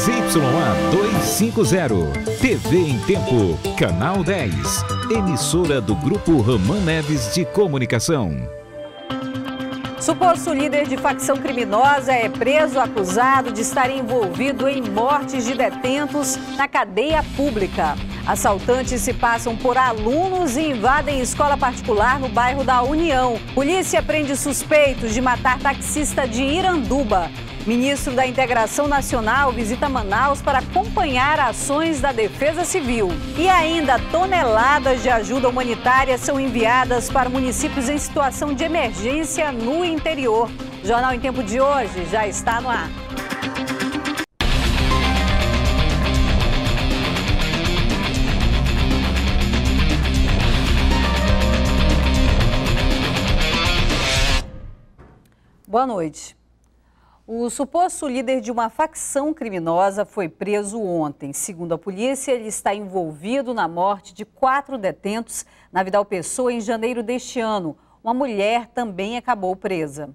ZYA 250. TV em Tempo. Canal 10. Emissora do Grupo Raman Neves de Comunicação. Suposto líder de facção criminosa é preso acusado de estar envolvido em mortes de detentos na cadeia pública. Assaltantes se passam por alunos e invadem escola particular no bairro da União. Polícia prende suspeitos de matar taxista de Iranduba. Ministro da Integração Nacional visita Manaus para acompanhar ações da Defesa Civil. E ainda toneladas de ajuda humanitária são enviadas para municípios em situação de emergência no interior. Jornal em Tempo de hoje já está no ar. Boa noite. O suposto líder de uma facção criminosa foi preso ontem. Segundo a polícia, ele está envolvido na morte de quatro detentos na Vidal Pessoa em janeiro deste ano. Uma mulher também acabou presa.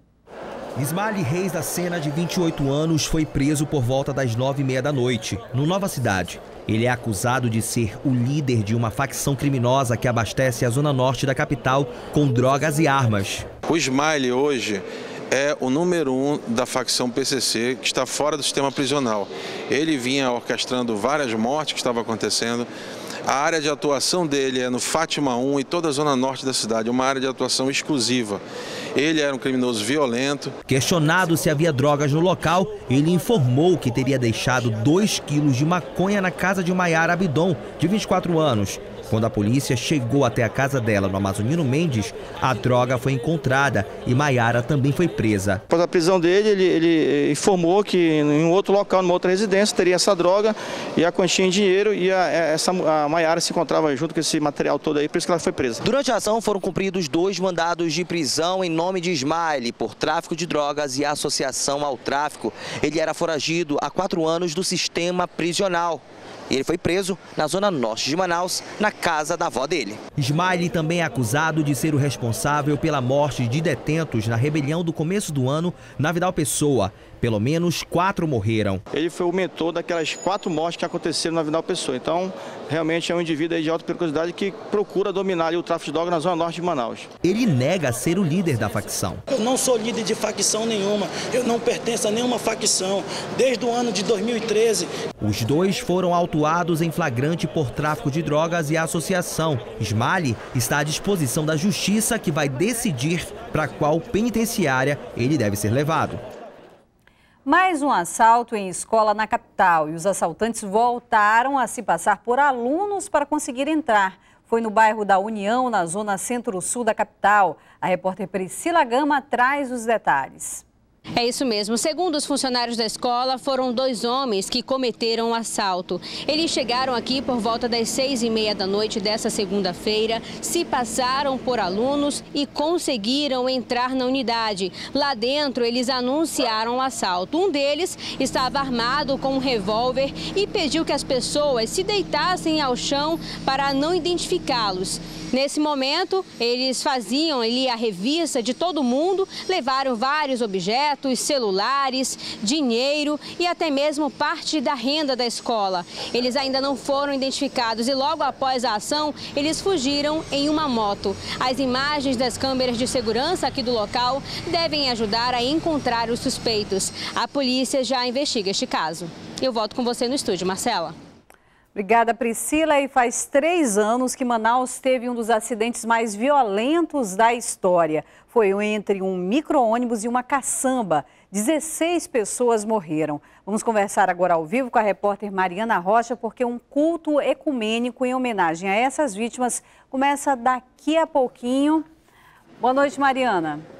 Ismael Reis da Sena, de 28 anos, foi preso por volta das nove e meia da noite, no Nova Cidade. Ele é acusado de ser o líder de uma facção criminosa que abastece a zona norte da capital com drogas e armas. O Ismael hoje é o número um da facção PCC que está fora do sistema prisional. Ele vinha orquestrando várias mortes que estavam acontecendo. A área de atuação dele é no Fátima 1 e toda a zona norte da cidade, uma área de atuação exclusiva. Ele era um criminoso violento. Questionado se havia drogas no local, ele informou que teria deixado 2 quilos de maconha na casa de Maiara Abidon, de 24 anos. Quando a polícia chegou até a casa dela no Amazonino Mendes, a droga foi encontrada e Maiara também foi presa. Após a prisão dele, ele, ele, informou que em um outro local, numa outra residência, teria essa droga e a quantia em dinheiro e a, essa, a Maiara se encontrava junto com esse material todo aí, por isso que ela foi presa. Durante a ação foram cumpridos dois mandados de prisão em nome de Ismael por tráfico de drogas e associação ao tráfico. Ele era foragido há quatro anos do sistema prisional. E ele foi preso na zona norte de Manaus, na casa da avó dele. Smiley também é acusado de ser o responsável pela morte de detentos na rebelião do começo do ano na Vidal Pessoa. Pelo menos quatro morreram. Ele foi o mentor daquelas quatro mortes que aconteceram na Vidal Pessoa. Então, realmente é um indivíduo de alta periculosidade que procura dominar o tráfico de drogas na zona norte de Manaus. Ele nega ser o líder da facção. Eu não sou líder de facção nenhuma. Eu não pertenço a nenhuma facção. Desde o ano de 2013. Os dois foram autuados em flagrante por tráfico de drogas e associação. Smiley está à disposição da justiça que vai decidir para qual penitenciária ele deve ser levado. Mais um assalto em escola na capital e os assaltantes voltaram a se passar por alunos para conseguir entrar. Foi no bairro da União, na zona centro-sul da capital. A repórter Priscila Gama traz os detalhes. É isso mesmo. Segundo os funcionários da escola, foram dois homens que cometeram o um assalto. Eles chegaram aqui por volta das seis e meia da noite dessa segunda-feira, se passaram por alunos e conseguiram entrar na unidade. Lá dentro, eles anunciaram o assalto. Um deles estava armado com um revólver e pediu que as pessoas se deitassem ao chão para não identificá-los. Nesse momento, eles faziam ali a revista de todo mundo, levaram vários objetos, celulares, dinheiro e até mesmo parte da renda da escola. Eles ainda não foram identificados e logo após a ação, eles fugiram em uma moto. As imagens das câmeras de segurança aqui do local devem ajudar a encontrar os suspeitos. A polícia já investiga este caso. Eu volto com você no estúdio, Marcela. Obrigada, Priscila. E faz três anos que Manaus teve um dos acidentes mais violentos da história. Foi entre um micro-ônibus e uma caçamba. 16 pessoas morreram. Vamos conversar agora ao vivo com a repórter Mariana Rocha, porque um culto ecumênico em homenagem a essas vítimas começa daqui a pouquinho. Boa noite, Mariana.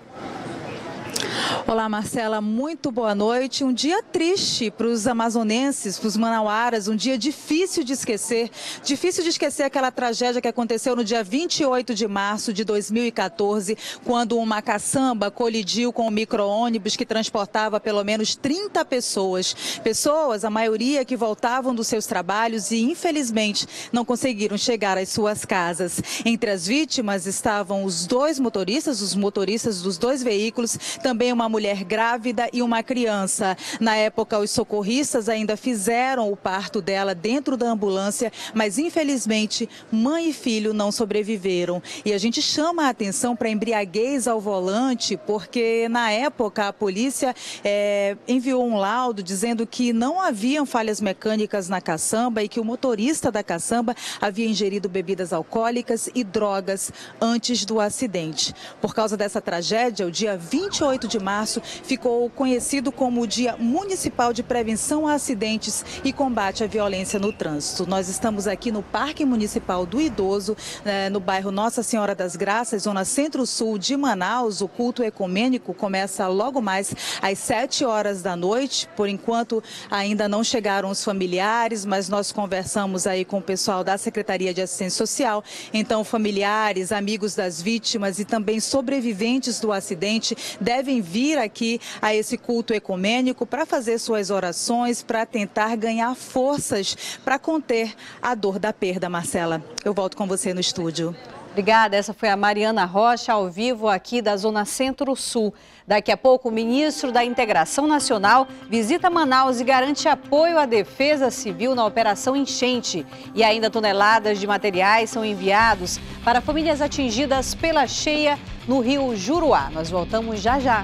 Olá, Marcela, muito boa noite. Um dia triste para os amazonenses, para os manauaras, um dia difícil de esquecer. Difícil de esquecer aquela tragédia que aconteceu no dia 28 de março de 2014, quando uma caçamba colidiu com um micro-ônibus que transportava pelo menos 30 pessoas. Pessoas, a maioria que voltavam dos seus trabalhos e, infelizmente, não conseguiram chegar às suas casas. Entre as vítimas estavam os dois motoristas, os motoristas dos dois veículos, também uma mulher grávida e uma criança. Na época, os socorristas ainda fizeram o parto dela dentro da ambulância, mas infelizmente mãe e filho não sobreviveram. E a gente chama a atenção para embriaguez ao volante, porque na época a polícia é, enviou um laudo dizendo que não haviam falhas mecânicas na caçamba e que o motorista da caçamba havia ingerido bebidas alcoólicas e drogas antes do acidente. Por causa dessa tragédia, o dia 28 de março ficou conhecido como o Dia Municipal de Prevenção a Acidentes e Combate à Violência no Trânsito. Nós estamos aqui no Parque Municipal do Idoso, eh, no bairro Nossa Senhora das Graças, zona centro-sul de Manaus. O culto ecumênico começa logo mais às 7 horas da noite. Por enquanto, ainda não chegaram os familiares, mas nós conversamos aí com o pessoal da Secretaria de Assistência Social. Então, familiares, amigos das vítimas e também sobreviventes do acidente devem vir aqui a esse culto ecumênico para fazer suas orações, para tentar ganhar forças para conter a dor da perda, Marcela. Eu volto com você no estúdio. Obrigada. Essa foi a Mariana Rocha, ao vivo aqui da Zona Centro-Sul. Daqui a pouco, o ministro da Integração Nacional visita Manaus e garante apoio à defesa civil na Operação Enchente. E ainda toneladas de materiais são enviados para famílias atingidas pela cheia no rio Juruá. Nós voltamos já já.